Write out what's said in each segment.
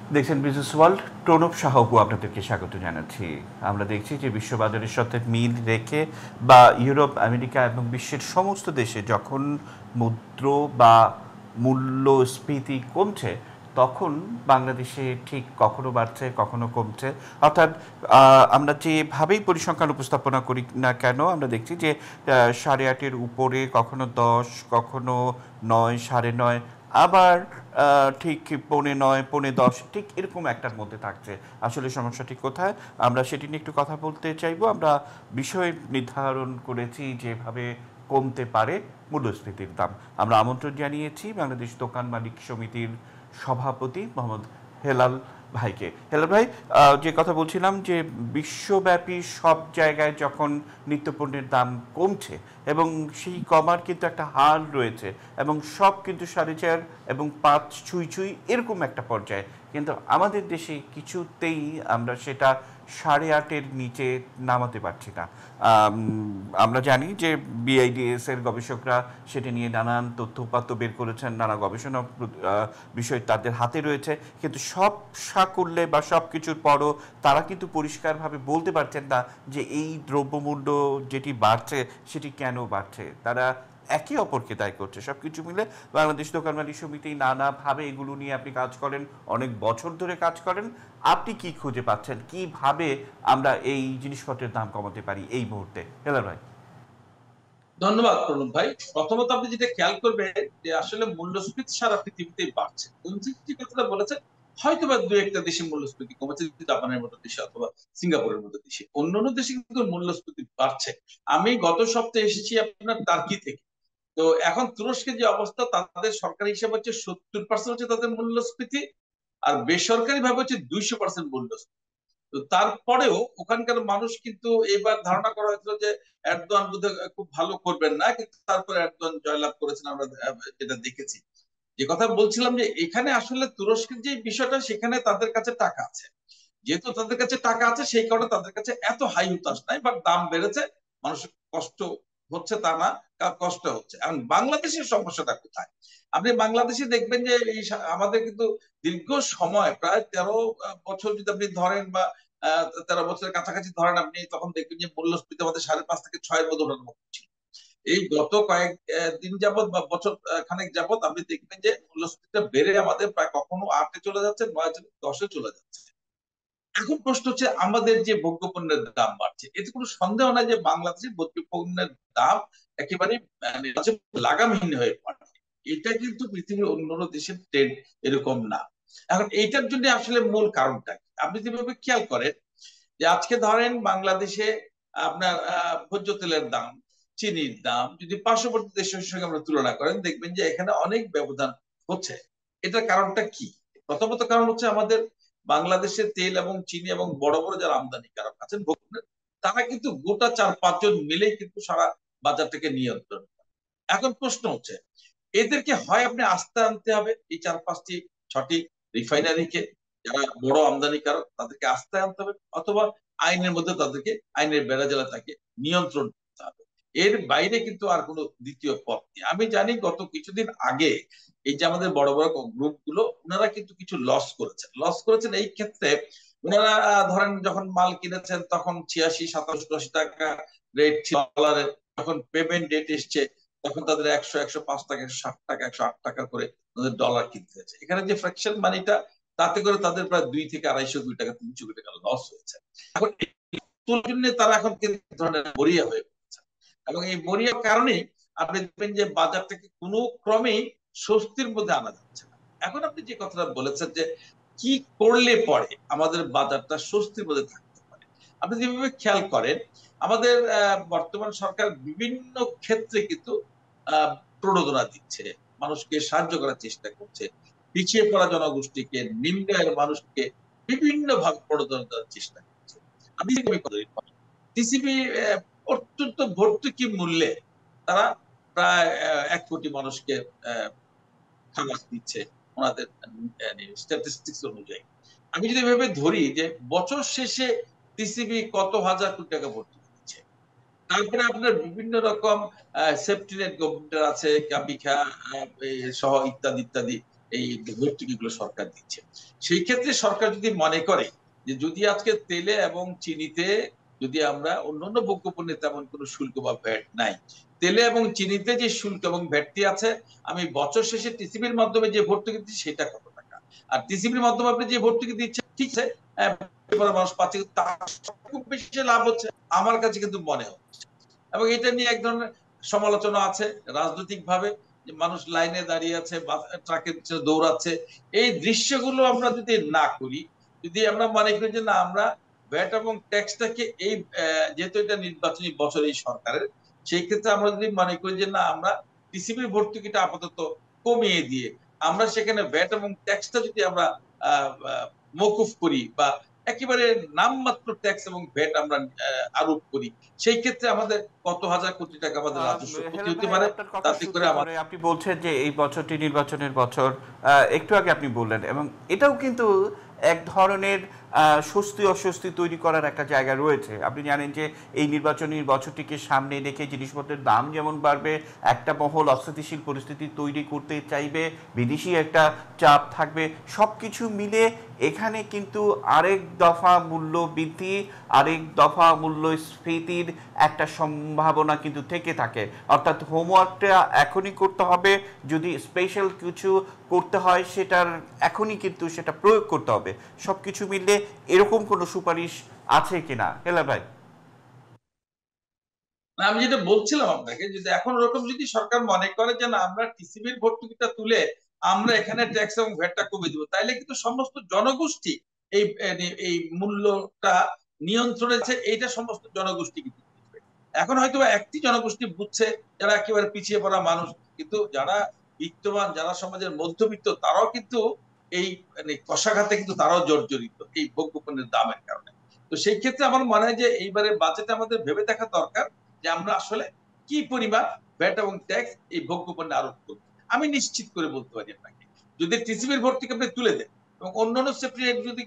দেখছেন business world Pranab সাহবু আপনাদেরকে স্বাগত জানাচ্ছি। আমরা দেখছি যে বিশ্ববাজারের সাথে মিল রেখে বা ইউরোপ, আমেরিকা এবং বিশ্বের সমস্ত দেশে যখন মুদ্র বা মূল্যস্ফীতি কমছে, তখন বাংলাদেশে ঠিক কখনো বাড়ছে, কখনো কমছে। অর্থাৎ আমরা যেভাবেই পরিসংখ্যান উপস্থাপনা করি না কেন, আমরা দেখছি যে সাড়ে আটের উপরে কখনো দশ, কখনো নয়, সাড়ে নয় আবার ঠিক পৌনে নয়, পৌনে দশ, ঠিক এরকম একটার মধ্যে থাকছে। আসলে সমস্যাটি কোথায়? আমরা সেটি নিয়ে একটু কথা বলতে চাইব। আমরা বিষয় নির্ধারণ করেছি যেভাবে কমতে পারে মূল্যস্ফীতির দাম। আমরা আমন্ত্রণ জানিয়েছি বাংলাদেশ দোকান মালিক সমিতির সভাপতি মোহাম্মদ হেলাল ভাইকে। হেলাল ভাই যে কথা বলছিলাম যে বিশ্বব্যাপী সব জায়গায় যখন নিত্যপণ্যের দাম কমছে এবং সেই কমার কিন্তু একটা হার রয়েছে এবং সব কিন্তু সাড়ে চার এবং পাঁচ ছুঁই ছুঁই এরকম একটা পর্যায়ে। কিন্তু আমাদের দেশে কিছুতেই আমরা সেটা সাড়ে আটের নিচে নামাতে পারছি না। আমরা জানি যে বিআইডিএস এর গবেষকরা সেটা নিয়ে নানান তথ্য উপাত্ত বের করেছেন, নানা গবেষণা বিষয় তাদের হাতে রয়েছে। কিন্তু সব সাকুল্যে বা সব কিছুর পরও তারা কিন্তু পরিষ্কারভাবে বলতে পারছেন না যে এই দ্রব্যমূল্য যেটি বাড়ছে সেটি কেন বাড়ছে। তারা একে অপরকে দায়ী করছে। সব কিছু মিলে বাংলাদেশ দোকান মালিক সমিতি নানাভাবে এগুলো নিয়ে আপনি কাজ করেন, অনেক বছর ধরে কাজ করেন। আপনি কি খুঁজে পাচ্ছেন? কীভাবে আমরা এই জিনিসপত্রের দাম কমাতে পারি এই মুহূর্তে? হেলার ভাই। ধন্যবাদ প্রণব ভাই। প্রথমত আপনি যেটা খেয়াল করবেন যে আসলে মূল্যস্ফীতি সারা পৃথিবীতেই বাড়ছে। যে কথাটা বলেছে হয়তো বা দু একটা দেশে মূল্যস্ফীতি কমেছে জাপানের মতো দেশে অথবা সিঙ্গাপুরের মতো দেশে। অন্যান্য দেশে কিন্তু মূল্যস্ফীতি বাড়ছে। আমি গত সপ্তাহে এসেছি আপনার টার্কি থেকে। তো এখন তুরস্কের যে অবস্থা, তাদের সরকারি হিসাব হচ্ছে সত্তর পার্সেন্ট হচ্ছে তাদের মূল্যস্ফীতি আর বেসরকারি ভাবে হচ্ছে দুইশো পার্সেন্ট মূল্যস্ফীতি। তো তারপরেও ওখানকার মানুষ কিন্তু এবার ধারণা করা হয়েছিল যে এরদোয়ান বোধহয় খুব ভালো করবেন না, কিন্তু তারপরে এরদোয়ান জয়লাভ করেছেন আমরা যেটা দেখেছি। যে কথা বলছিলাম যে এখানে আসলে তুরস্কের যে বিষয়টা, সেখানে তাদের কাছে টাকা আছে। যেহেতু তাদের কাছে টাকা আছে, সেই কারণে তাদের কাছে এত হাই উতাস নাই বা দাম বেড়েছে, মানুষের কষ্ট হচ্ছে তা না কষ্ট হচ্ছে। এখন বাংলাদেশের সমস্যাটা কোথায়? আপনি বাংলাদেশে দেখবেন যে এই আমাদের কিন্তু দীর্ঘ সময়, প্রায় তেরো বছর যদি আপনি ধরেন বা তেরো বছরের কাছাকাছি ধরেন আপনি তখন দেখবেন যে মূল্যস্ফীতি আমাদের সাড়ে পাঁচ থেকে ছয়ের মধ্যে মতো ছিল। এই গত কয়েক দিন যাবত বা বছর খানেক যাবত আপনি দেখবেন যে মূল্যস্ফীতিটা বেড়ে আমাদের প্রায় কখনো আটে চলে যাচ্ছে, নয় দশে চলে যাচ্ছে। এখন প্রশ্ন হচ্ছে, আমাদের যে ভোগ্য পণ্যের দাম বাড়ছে, এতে কোনো সন্দেহ নাই যে বাংলাদেশের ভোগ্য পণ্যের দাম একেবারে মানে লাগামহীন হয়ে পড়ে। এটা কিন্তু পৃথিবীর অন্যান্য দেশের ট্রেন্ড এরকম না। এখন এইটার জন্য আসলে মূল কারণটা কি? আপনি যেভাবে খেয়াল করেন যে আজকে ধরেন বাংলাদেশে আপনার ভোজ্য তেলের দাম, চিনির দাম, যদি পার্শ্ববর্তী দেশের সঙ্গে আমরা তুলনা করেন, দেখবেন যে এখানে অনেক ব্যবধান হচ্ছে। এটার কারণটা কি? প্রথমত কারণ হচ্ছে আমাদের বাংলাদেশের তেল এবং চিনি এবং বড় বড় যারা আমদানিকারক আছেন ভোক্তারা, তারা কিন্তু গোটা চার পাঁচজন মিলেই কিন্তু সারা বাজারটাকে নিয়ন্ত্রণ করে। এখন প্রশ্ন হচ্ছে এদেরকে হয় আপনি আস্থা আনতে হবে এই চার পাঁচটি ছটি রিফাইনারিকে যারা বড় আমদানিকারক তাদেরকে আস্থায় আনতে হবে অথবা আইনের মধ্যে তাদেরকে আইনের বেড়াজালে তাকে নিয়ন্ত্রণ করতে হবে এর বাইরে কিন্তু আর কোনো দ্বিতীয় পথ নেই। আমি জানি গত কিছুদিন আগে এই যে আমাদের বড় বড় গ্রুপগুলো, ওনারা কিন্তু কিছু লস করেছেন। লস করেছেন এই ক্ষেত্রে ওনারা, ধরেন যখন মাল কিনেছেন তখন ছিয়াশি, সাতাশ আশি টাকা রেট ডলারের যখন পেমেন্ট ডেট এসছে, তখন তাদের একশো একশো পাঁচ টাকা, একশো ষাট টাকা, একশো আট টাকা করে তাদের ডলার কিনতে হয়েছে। এখানে যে ফ্র্যাকশন মানিটা তাতে করে তাদের প্রায় দুই থেকে আড়াইশো, দুই টাকা, তিনশো কোটি টাকা লস হয়েছে। এখন জন্য তারা এখন ধরনের মরিয়া হয়ে এবং এই মরিয়ার কারণে আপনি দেখবেন যে বাজারটাকে কোনো ক্রমেই স্বস্তির মধ্যে আনা যাচ্ছে না। এখন আপনি যে কথাটা বলেছেন যে কি করলে পরে আমাদের বাজারটা স্বস্তির মধ্যে থাকতে পারে, আপনি যেভাবে খেয়াল করেন, আমাদের বর্তমান সরকার বিভিন্ন ক্ষেত্রে কিন্তু প্রণোদনা দিচ্ছে, মানুষকে সাহায্য করার চেষ্টা করছে, পিছিয়ে পড়া জনগোষ্ঠীকে নিম্ন মানুষকে বিভিন্ন ভাবে প্রণোদনা দেওয়ার চেষ্টা করছে। আমি টিসিবি অত্যন্ত ভর্তুকি মূল্যে? তারা প্রায় এক কোটি মানুষকে খাবার দিচ্ছে ওনাদের স্ট্যাটিস্টিক্স অনুযায়ী। আমি যদি ভেবে ধরি যে বছর শেষে টিসিবি কত হাজার কোটি টাকা ভর্তুকি দিচ্ছে? তারপরে আপনার বিভিন্ন রকম সেফটি নেট গভর্নমেন্টের আছে কাবিখা সহ ইত্যাদি ইত্যাদি, এই ভর্তুকিগুলো সরকার দিচ্ছে। সেই ক্ষেত্রে সরকার যদি মনে করে যে যদি আজকে তেলে এবং চিনিতে যদি আমরা অন্যান্য ভোগ্যপণ্যে তেমন কোনো শুল্ক বা ভ্যাট নাই। তেলে এবং চিনিতে যে শুল্ক এবং ভ্যাটটি আছে, আমি বছর শেষে টিসিবির মাধ্যমে যে ভর্তুকি দিচ্ছি, সেটা কত টাকা? আর টিসিবির মাধ্যমে আপনি যে ভর্তুকি দিচ্ছেন, ঠিক আছে মানুষ পাচ্ছে খুব বেশি লাভ হচ্ছে, আমার কাছে কিন্তু মনে হচ্ছে। এবং এটা নিয়ে এক ধরনের সমালোচনা আছে রাজনৈতিক ভাবে যে মানুষ লাইনে দাঁড়িয়ে আছে ট্রাকের দৌড়াচ্ছে, এই দৃশ্যগুলো আমরা যদি না করি, যদি আমরা মনে করি যে না, আমরা ভ্যাট এবং ট্যাক্সটাকে এই যেহেতু এটা নির্বাচনী বছর এই সরকারের সেই ক্ষেত্রে আমরা যদি মনে করি যে না আমরা টিসিবির ভর্তুকিটা আপাতত কমিয়ে দিয়ে আমরা সেখানে ভ্যাট এবং ট্যাক্সটা যদি আমরা মকুফ করি বা একেবারে নামমাত্র ট্যাক্স এবং ভ্যাট আমরা আরোপ করি সেই ক্ষেত্রে আমাদের কত হাজার কোটি টাকা আমাদের রাজস্ব ক্ষতি হতে পারে তাতে করে আমার ধরে আপনি বলছেন যে এই বছরটি নির্বাচনের বছর একটু আগে আপনি বললেন এবং এটাও কিন্তু এক ধরনের স্বস্তি অস্বস্তি তৈরি করার একটা জায়গা রয়েছে। আপনি জানেন যে এই নির্বাচনী বছরটিকে সামনে রেখে জিনিসপত্রের দাম যেমন বাড়বে, একটা মহল অস্থিতিশীল পরিস্থিতি তৈরি করতে চাইবে, বিদেশি একটা চাপ থাকবে সব কিছু মিলে এখানে কিন্তু আরেক দফা মূল্য বৃদ্ধি আরেক দফা মূল্যস্ফীতির একটা সম্ভাবনা কিন্তু থেকে থাকে। অর্থাৎ হোমওয়ার্কটা এখনই করতে হবে। যদি স্পেশাল কিছু করতে হয়, সেটার এখনই কিন্তু সেটা প্রয়োগ করতে হবে। সব কিছু মিললে এরকম কোনো সুপারিশ আছে কিনা? হেলা ভাই। আমি যেটা বলছিলাম আপনাকে, যদি এখন ওরকম যদি সরকার মনে করে যে না, আমরা টিসিবির ভর্তুকিটা তুলে আমরা এখানে ট্যাক্স এবং ভ্যাটটা কমে দিব। তাইলে কিন্তু সমস্ত জনগোষ্ঠী এই এই মূল্যটা নিয়ন্ত্রণে আছে এইটা সমস্ত জনগোষ্ঠী কিন্তু এখন হয়তো একটি জনগোষ্ঠী বুঝছে, যারা একেবারে পিছিয়ে পড়া মানুষ, কিন্তু যারা বিত্তবান, যারা সমাজের মধ্যবিত্ত, তারাও কিন্তু এই মানে কষাঘাতে কিন্তু তারাও জর্জরিত এই ভোগ্যপণ্যের দামের কারণে। তো সেই ক্ষেত্রে আমার মনে হয় যে এইবারে বাজেট আমাদের ভেবে দেখা দরকার যে আমরা আসলে কি পরিমাণ ভ্যাট এবং ট্যাক্স এই ভোগ্যপণ্যে আরোপ করব। আমি নিশ্চিত করে বলতে পারি আপনাকে। যদি টিসিবির ভর্তিকে আপনি তুলে দেন, এবং অন্যান্য যদি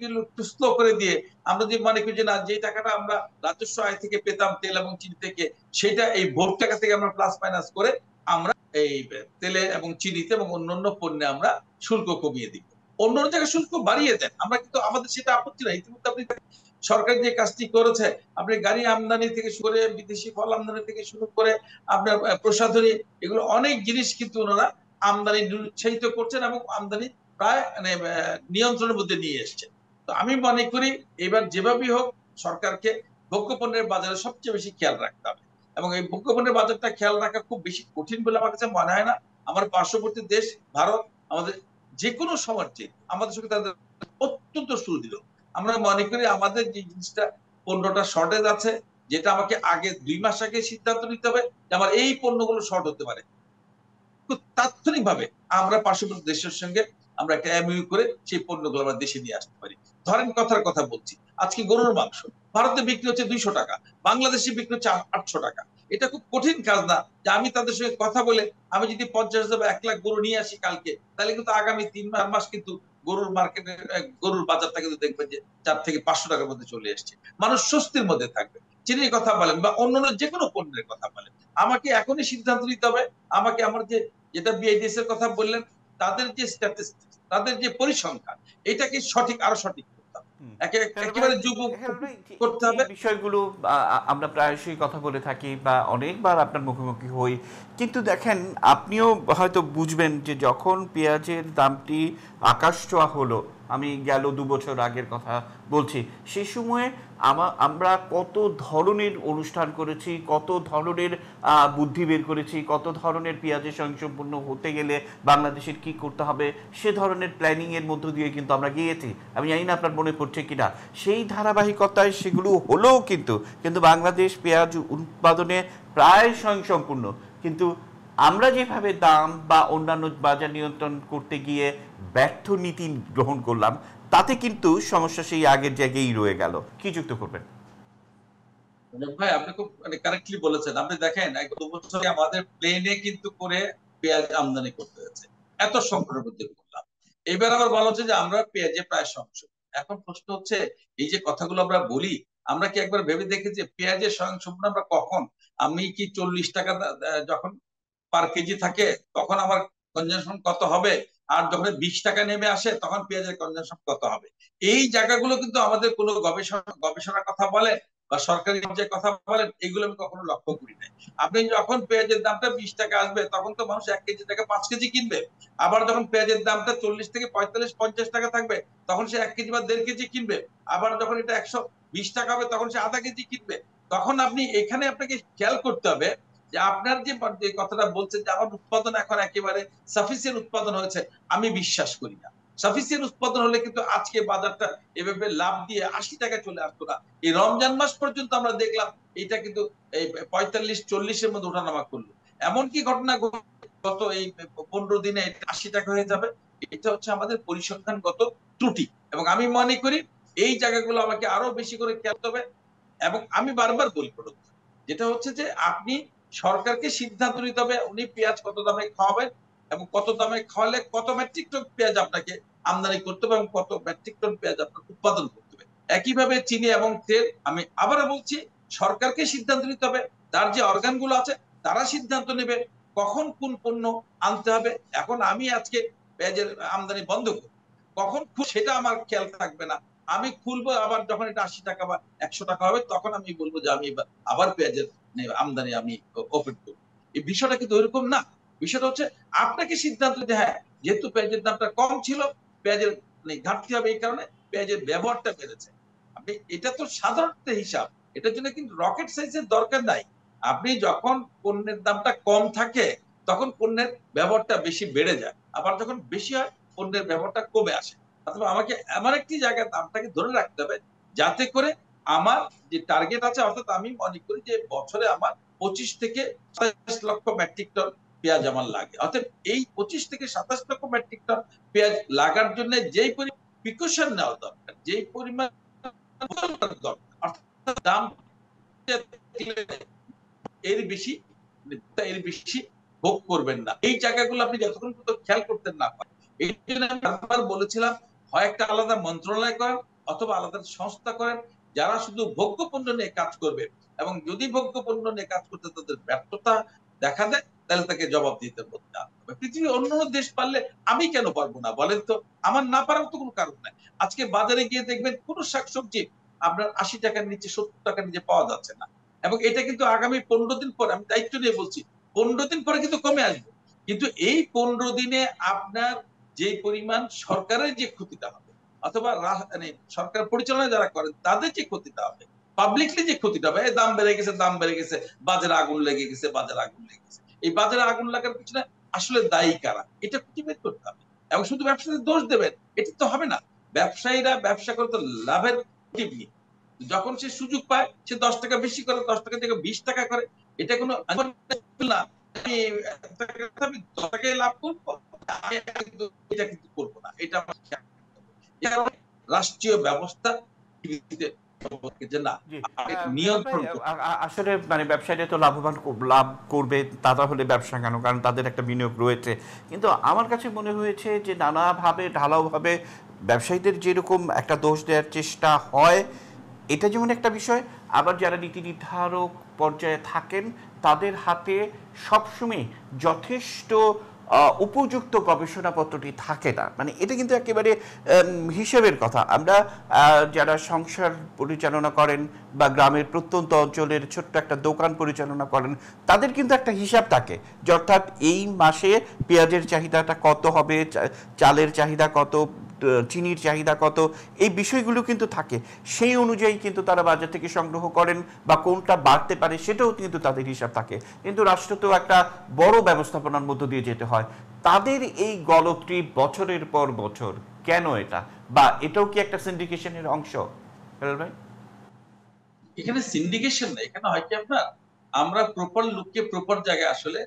করে দিয়ে, আমরা যদি মনে করি যে না টাকাটা আমরা রাজস্ব আয় থেকে পেতাম তেল এবং চিনি থেকে, সেটা এই ভোট টাকা থেকে আমরা প্লাস মাইনাস করে আমরা এই তেলে এবং চিনিতে এবং অন্যান্য পণ্যে আমরা শুল্ক কমিয়ে দিব। অন্য জায়গায় শুল্ক বাড়িয়ে দেন। আমরা কিন্তু আমাদের সেটা আপত্তি নাই। ইতিমধ্যে আপনি সরকার যে কাজটি করেছে, আপনি গাড়ি আমদানি থেকে শুরু করে, বিদেশি ফল আমদানি থেকে শুরু করে, আপনার প্রসাধনী, এগুলো অনেক জিনিস কিন্তু ওনারা আমদানি নিরুৎসাহিত করছেন এবং আমদানি প্রায় মানে নিয়ন্ত্রণের মধ্যে নিয়ে এসছেন। তো আমি মনে করি এবার যেভাবেই হোক সরকারকে ভোগ্যপণ্যের বাজারে সবচেয়ে বেশি খেয়াল রাখতে হবে। এবং এই ভোগ্যপণ্যের বাজারটা খেয়াল রাখা খুব বেশি কঠিন বলে আমার কাছে মনে হয় না। আমার পার্শ্ববর্তী দেশ, ভারত, আমাদের যে কোনো সময়ের চেয়ে আমাদের সঙ্গে তাদের অত্যন্ত সুদৃঢ়। আমরা মনে করি আমাদের যে জিনিসটা পণ্যটা শর্টেজ আছে, যেটা আমাকে আগে দুই মাস আগে সিদ্ধান্ত নিতে হবে আমার এই পণ্যগুলো শর্ট হতে পারে। তাৎক্ষণিকভাবে আমরা পার্শ্ববর্তী দেশের সঙ্গে আমরা একটা এমইউ করে সেই পণ্যগুলো আমরা দেশে নিয়ে আসতে পারি। ধরেন কথার কথা বলছি, আজকে গরুর মাংস, ভারতে বিক্রি হচ্ছে দুইশো টাকা, বাংলাদেশে বিক্রি হচ্ছে আটশো টাকা। এটা খুব কঠিন কাজ না যে আমি তাদের সঙ্গে কথা বলে আমি যদি পঞ্চাশ হাজার বা এক লাখ গরু নিয়ে আসি কালকে, তাহলে কিন্তু আগামী তিন মাস মাস কিন্তু গরুর মার্কেটে গরুর বাজারটা কিন্তু দেখবেন যে চার থেকে পাঁচশো টাকার মধ্যে চলে এসছে। মানুষ স্বস্তির মধ্যে থাকবে। চিনির কথা বলেন বা অন্যান্য যে কোনো পণ্যের কথা বলেন আমাকে এখনই সিদ্ধান্ত নিতে হবে। আমাকে আমার যে যেটা বিআইডিএস এর কথা বললেন তাদের যে স্ট্যাটিস্টিক্স তাদের যে পরিসংখ্যান এটাকে সঠিক আরও সঠিক একেবারে করতে হবে। বিষয়গুলো আমরা প্রায়শই কথা বলে থাকি বা অনেকবার আপনার মুখোমুখি হই কিন্তু দেখেন, আপনিও হয়তো বুঝবেন যে যখন পেঁয়াজের দামটি আকাশ ছোঁয়া হলো, আমি গেল দু বছর আগের কথা বলছি, সে সময়ে আমা, আমরা কত ধরনের অনুষ্ঠান করেছি, কত ধরনের বুদ্ধি বের করেছি, কত ধরনের পেঁয়াজের স্বয়ংসম্পূর্ণ হতে গেলে বাংলাদেশের কি করতে হবে, সে ধরনের প্ল্যানিং এর মধ্য দিয়ে কিন্তু আমরা গিয়েছি। আমি জানি না আপনার মনে পড়ছে কিনা। সেই ধারাবাহিকতায় সেগুলো হলেও কিন্তু কিন্তু বাংলাদেশ পেঁয়াজ উৎপাদনে প্রায় স্বয়ংসম্পূর্ণ। কিন্তু আমরা যেভাবে দাম বা অন্যান্য বাজার নিয়ন্ত্রণ করতে গিয়ে ব্যর্থ নীতি গ্রহণ করলাম, তাতে কিন্তু সমস্যা সেই আগের জায়গায় রয়ে গেল। কি যুক্ত করবেন? ভাই, আপনি খুব মানে কারেক্টলি বলেছেন। আপনি দেখেন, এক দু বছর আমাদের প্লেনে কিন্তু করে পেঁয়াজ আমদানি করতে হয়েছে। এত সংকটের মধ্যে করলাম এবার আবার বলা হচ্ছে যে আমরা পেঁয়াজে প্রায় সংসদ এখন প্রশ্ন হচ্ছে, এই যে কথাগুলো আমরা বলি, আমরা কি একবার ভেবে দেখেছি পেঁয়াজের স্বয়ং সম্পূর্ণ আমরা কখন আমি কি চল্লিশ টাকা যখন পার কেজি থাকে, তখন আমার কনজামশন কত হবে? আর যখন বিশ টাকা নেমে আসে, তখন পেঁয়াজের কনজামশন কত হবে? এই জায়গাগুলো কিন্তু আমাদের কোনো গবেষণা, গবেষণার কথা বলে বা সরকারি যে কথা বলেন এগুলো আমি কখনো লক্ষ্য করি নাই। আপনি যখন পেঁয়াজের দামটা বিশ টাকা আসবে, তখন তো মানুষ এক কেজি টাকা পাঁচ কেজি কিনবে। আবার যখন পেঁয়াজের দামটা চল্লিশ থেকে পঁয়তাল্লিশ, পঞ্চাশ টাকা থাকবে, তখন সে এক কেজি বা দেড় কেজি কিনবে। আবার যখন এটা একশো বিশ টাকা হবে, তখন সে আধা কেজি কিনবে। তখন আপনি এখানে আপনাকে খেয়াল করতে হবে যে আপনার যে কথাটা বলছেন যে আমার উৎপাদন এখন একেবারে সাফিসিয়েন্ট উৎপাদন হয়েছে, আমি বিশ্বাস করি না। সাফিসিয়েন্ট উৎপাদন হলে কিন্তু আজকে বাজারটা এভাবে লাভ দিয়ে আশি টাকা চলে আসতো না। এই রমজান মাস পর্যন্ত আমরা দেখলাম এটা কিন্তু এই পঁয়তাল্লিশ, চল্লিশের মধ্যে ওঠানামা করল। এমন কি ঘটনা গত এই পনেরো দিনে আশি টাকা হয়ে যাবে। এটা হচ্ছে আমাদের পরিসংখ্যানগত ত্রুটি। এবং আমি মনে করি এই জায়গাগুলো আমাকে আরও বেশি করে খেয়াল হবে। এবং আমি বারবার বলি যেটা হচ্ছে যে আপনি সরকারকে সিদ্ধান্ত নিতে হবে, উনি পেঁয়াজ কত দামে খাওয়াবেন এবং কত দামে খাওয়ালে কত মেট্রিক টন পেঁয়াজ আপনাকে আমদানি করতে হবে এবং কত মেট্রিক টন পেঁয়াজ আপনাকে উৎপাদন করতে হবে। একইভাবে চিনি এবং তেল, আমি আবারও বলছি, সরকারকে সিদ্ধান্ত নিতে হবে, তার যে অর্গানগুলো আছে তারা সিদ্ধান্ত নেবে কখন কোন পণ্য আনতে হবে। এখন আমি আজকে পেঁয়াজের আমদানি বন্ধ করব কখন সেটা আমার খেয়াল থাকবে না। আমি খুলবো, আবার যখন এটা আশি টাকা বা একশো টাকা হবে, তখন আমি বলব যে আমি আবার পেঁয়াজের আমদানি আমি ওপেন করব। এই বিষয়টা কিন্তু ওইরকম না। বিষয়টা হচ্ছে আপনাকে সিদ্ধান্ত দিতে হ্যাঁ। যেহেতু পেঁয়াজের দামটা কম ছিল, পেঁয়াজের মানে ঘাটতি হবে এই কারণে পেঁয়াজের ব্যবহারটা বেড়েছে। আপনি এটা তো সাধারণ হিসাব। এটার জন্য কিন্তু রকেট সাইজের দরকার নাই। আপনি যখন পণ্যের দামটা কম থাকে, তখন পণ্যের ব্যবহারটা বেশি বেড়ে যায়। আবার যখন বেশি হয়, পণ্যের ব্যবহারটা কমে আসে। অথবা আমাকে এমন একটি জায়গায় দামটাকে ধরে রাখতে হবে যাতে করে আমার যে টার্গেট আছে, অর্থাৎ আমি মনে করি যে বছরে আমার পঁচিশ থেকে সাতাশ লক্ষ মেট্রিক টন পেঁয়াজ আমার লাগে। অর্থাৎ এই পঁচিশ থেকে সাতাশ লক্ষ মেট্রিক টন পেঁয়াজ লাগার জন্য যেই পরিমাণ প্রিকশন নেওয়া দরকার, যেই পরিমাণ দাম এর বেশি এর বেশি ভোগ করবেন না। এই জায়গাগুলো আপনি যতক্ষণ পর্যন্ত খেয়াল করতে না পারেন, এই জন্য আমি বলেছিলাম হয় একটা আলাদা মন্ত্রণালয় করেন অথবা আলাদা সংস্থা করেন, যারা শুধু ভোগ্য পণ্য নিয়ে কাজ করবে এবং যদি ভোগ্য পণ্য নিয়ে কাজ করতে তাদের ব্যর্থতা দেখা দেয়, তাহলে তাকে জবাব দিতে হবে। পৃথিবীর অন্য দেশ পারলে আমি কেন পারব না বলেন তো? আমার না পারার তো কোনো কারণ নাই। আজকে বাজারে গিয়ে দেখবেন কোন শাকসবজি আপনার আশি টাকার নিচে, সত্তর টাকার নিচে পাওয়া যাচ্ছে না। এবং এটা কিন্তু আগামী পনেরো দিন পরে, আমি দায়িত্ব নিয়ে বলছি, পনেরো দিন পরে কিন্তু কমে আসবে। কিন্তু এই পনেরো দিনে আপনার যে পরিমাণ সরকারের যে ক্ষতিটা হবে, অথবা মানে সরকার পরিচালনা যারা করেন, তাদের যে ক্ষতিটা হবে পাবলিকলি যে ক্ষতিটা হবে দাম বেড়ে গেছে, দাম বেড়ে গেছে, বাজারে আগুন লেগে গেছে, বাজারে আগুন লেগে গেছে। এই বাজারে আগুন লাগার পিছনে আসলে দায়ী কারা? এটা খুঁজে বের করতে হবে। এবং শুধু ব্যবসায়ীদের দোষ দেবেন, এটা তো হবে না। ব্যবসায়ীরা ব্যবসা করে তো লাভের যখন সে সুযোগ পায়, সে দশ টাকা বেশি করে, দশ টাকা থেকে বিশ টাকা করে, এটা কোনো না আমি লাভ করব এটা কিন্তু করব না। এটা রাষ্ট্রীয় ব্যবস্থা আসলে মানে ব্যবসায়ীরা তো লাভবান লাভ করবে তারা হলে ব্যবসা কেন? কারণ তাদের একটা বিনিয়োগ রয়েছে। কিন্তু আমার কাছে মনে হয়েছে যে নানাভাবে ঢালাওভাবে ব্যবসায়ীদের যেরকম একটা দোষ দেওয়ার চেষ্টা হয় এটা যেমন একটা বিষয় আবার যারা নীতি নির্ধারক পর্যায়ে থাকেন তাদের হাতে সবসময় যথেষ্ট উপযুক্ত গবেষণাপত্রটি থাকে না। মানে এটা কিন্তু একেবারে হিসেবের কথা। আমরা যারা সংসার পরিচালনা করেন বা গ্রামের প্রত্যন্ত অঞ্চলের ছোট্ট একটা দোকান পরিচালনা করেন, তাদের কিন্তু একটা হিসাব থাকে অর্থাৎ এই মাসে পেঁয়াজের চাহিদাটা কত হবে চালের চাহিদা কত চিনির চাহিদা কত? এই বিষয়গুলো কিন্তু থাকে। সেই অনুযায়ী কিন্তু তারা বাজার থেকে সংগ্রহ করেন বা কোনটা বাড়তে পারে সেটাও কিন্তু তাদের হিসাব থাকে। কিন্তু রাষ্ট্র তো একটা বড় ব্যবস্থাপনার মধ্য দিয়ে যেতে হয়। তাদের এই গলত্রি বছরের পর বছর, কেন এটা? বা এটাও কি একটা সিন্ডিকেশনের অংশ? ভাই? এখানে সিন্ডিকেশন না, এখানে হয় কি আপনার আমরা প্রপার লোককে প্রপার জায়গায় আসলে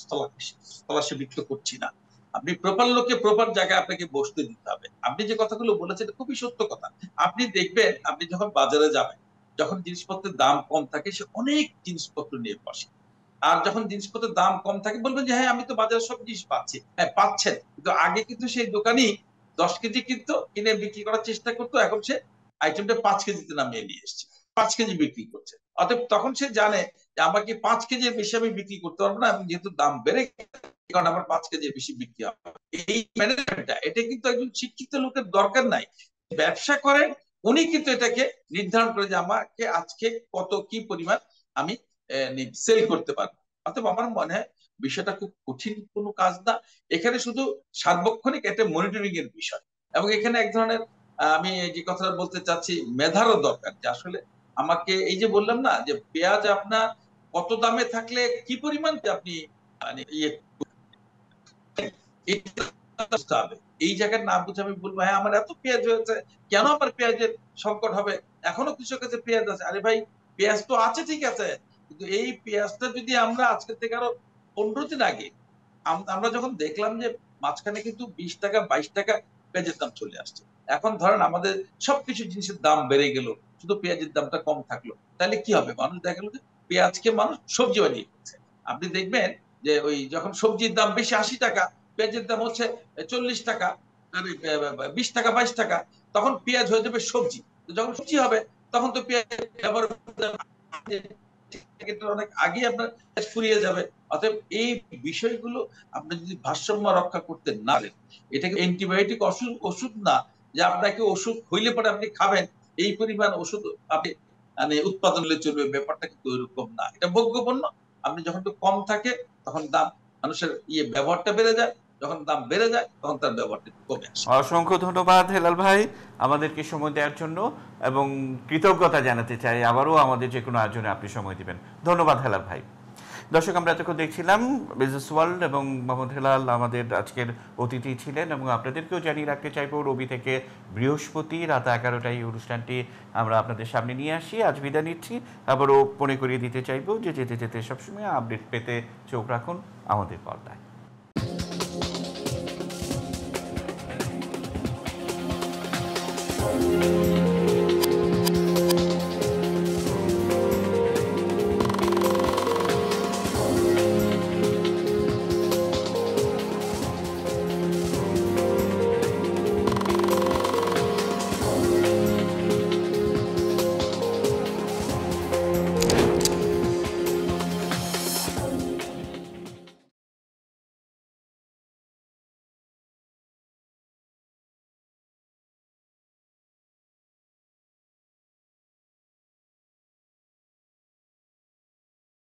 স্থলাভিষিক্ত করছি না। আপনি প্রপার লোকে প্রপার জায়গায় আপনাকে বসতে দিতে হবে। আপনি যে কথাগুলো বলেছেন খুবই সত্য কথা। আপনি দেখবেন, আপনি যখন বাজারে যাবেন, যখন জিনিসপত্রের দাম কম থাকে, সে অনেক জিনিসপত্র নিয়ে বসে। আর যখন জিনিসপত্রের দাম কম থাকে, বলবেন যে হ্যাঁ আমি তো বাজারে সব জিনিস পাচ্ছি। হ্যাঁ পাচ্ছেন। কিন্তু আগে কিন্তু সেই দোকানি দশ কেজি কিনতো, কিনে বিক্রি করার চেষ্টা করতো, এখন সে আইটেমটা পাঁচ কেজিতে নামিয়ে নিয়ে এসছে। পাঁচ কেজি বিক্রি করছে। অতএব তখন সে জানে যে, আমাকে পাঁচ কেজির বেশি আমি বিক্রি করতে পারব না এবং যেহেতু দাম বেড়ে আমার পাঁচ কেজির বেশি বিক্রি হবে এই ম্যানেজমেন্টটা এটা কিন্তু একজন শিক্ষিত লোকের দরকার নাই। ব্যবসা করেন, উনি কিন্তু এটাকে নির্ধারণ করে যে আমাকে আজকে কত কি পরিমাণ আমি সেল করতে পারব। অতএব আমার মনে হয় বিষয়টা খুব কঠিন কোনো কাজ না। এখানে শুধু সার্বক্ষণিক একটা মনিটরিং এর বিষয়। এবং এখানে এক ধরনের আমি যে কথাটা বলতে চাচ্ছি, মেধারও দরকার যে আসলে আমাকে এই যে বললাম না, যে পেঁয়াজ আপনার কত দামে থাকলে কি পরিমাণ আপনি মানে ইয়ে এই জায়গায় না বুঝে আমি বলব হ্যাঁ আমার এত পেঁয়াজ হয়েছে, কেন আমার পেঁয়াজের সংকট হবে? এখনও কৃষকের কাছে পেঁয়াজ আছে। আরে ভাই, পেঁয়াজ তো আছে, ঠিক আছে। কিন্তু এই পেঁয়াজটা যদি আমরা থেকে আরও পনেরো দিন আগে আমরা যখন দেখলাম যে মাঝখানে কিন্তু বিশ টাকা, বাইশ টাকা পেঁয়াজের দাম চলে আসছে। এখন ধরেন আমাদের সবকিছু জিনিসের দাম বেড়ে গেল, শুধু পেঁয়াজের দামটা কম থাকল। তাহলে কি হবে? মানুষ দেখা গেল যে পেঁয়াজকে মানুষ সবজি বানিয়ে আপনি দেখবেন যে ওই যখন সবজির দাম বেশি আশি টাকা, পেঁয়াজের দাম হচ্ছে চল্লিশ টাকা বিশ টাকা, বাইশ টাকা, তখন পেঁয়াজ হয়ে যাবে সবজি। যখন সবজি হবে, তখন তো পেঁয়াজ অনেক আগে আপনার ফুরিয়ে যাবে। অতএব এই বিষয়গুলো আপনি যদি ভারসাম্য রক্ষা করতে না পারেন এটাকে অ্যান্টিবায়োটিক ওষুধ ওষুধ না, যে আপনাকে ওষুধ হইলে পরে আপনি খাবেন, এই পরিমাণ ওষুধ আপনি মানে উৎপাদন হলে চলবে, ব্যাপারটা কিন্তু ওইরকম না। এটা ভোগ্যপণ্য, আপনি যখন একটু কম থাকে তখন দাম মানুষের ইয়ে ব্যবহারটা বেড়ে যায়। যখন দাম বেড়ে যায়, তখন তার ব্যবহারটা কমে আসে। অসংখ্য ধন্যবাদ হেলাল ভাই আমাদেরকে সময় দেওয়ার জন্য এবং কৃতজ্ঞতা জানাতে চাই আবারও আমাদের যে কোনো আয়োজনে আপনি সময় দিবেন। ধন্যবাদ হেলাল ভাই। দর্শক, আমরা এতক্ষণ দেখছিলাম বিজনেস ওয়ার্ল্ড এবং মোহাম্মদ হেলাল আমাদের আজকের অতিথি ছিলেন এবং আপনাদেরকেও জানিয়ে রাখতে চাইব, রবি থেকে বৃহস্পতি রাত এগারোটায় এই অনুষ্ঠানটি আমরা আপনাদের সামনে নিয়ে আসি। আজ বিদায় নিচ্ছি। আবারও মনে করিয়ে দিতে চাইব যে যেতে যেতে সবসময় আপডেট পেতে চোখ রাখুন আমাদের পর্দায়।